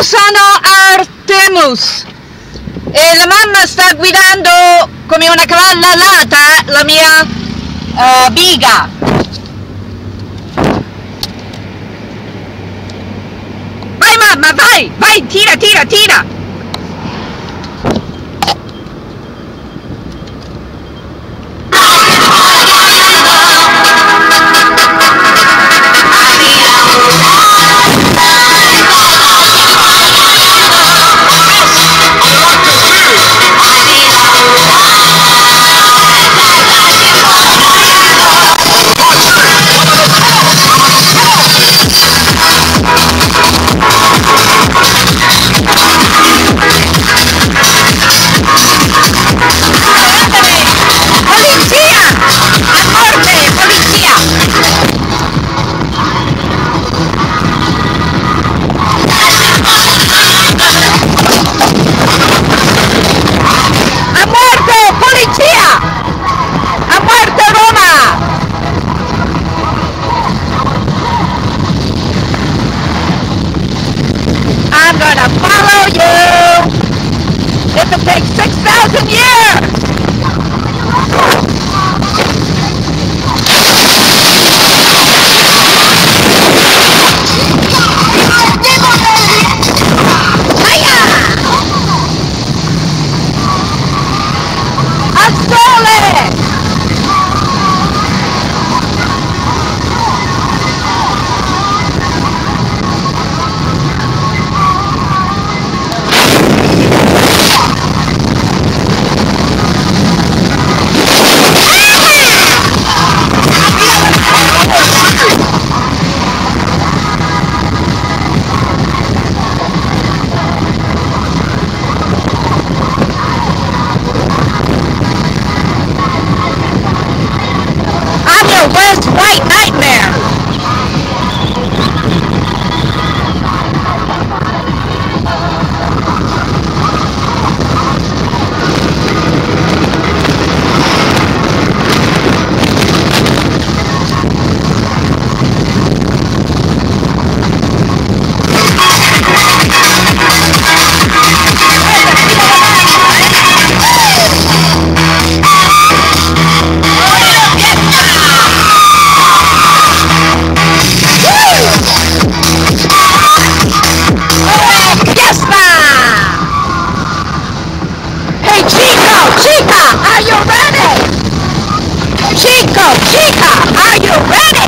Io sono Artemus e la mamma sta guidando come una cavallata la mia uh, biga. Vai mamma, vai, vai, tira, tira, tira! to take 6,000 years! Where's White Knight? Chico, Chica, are you ready?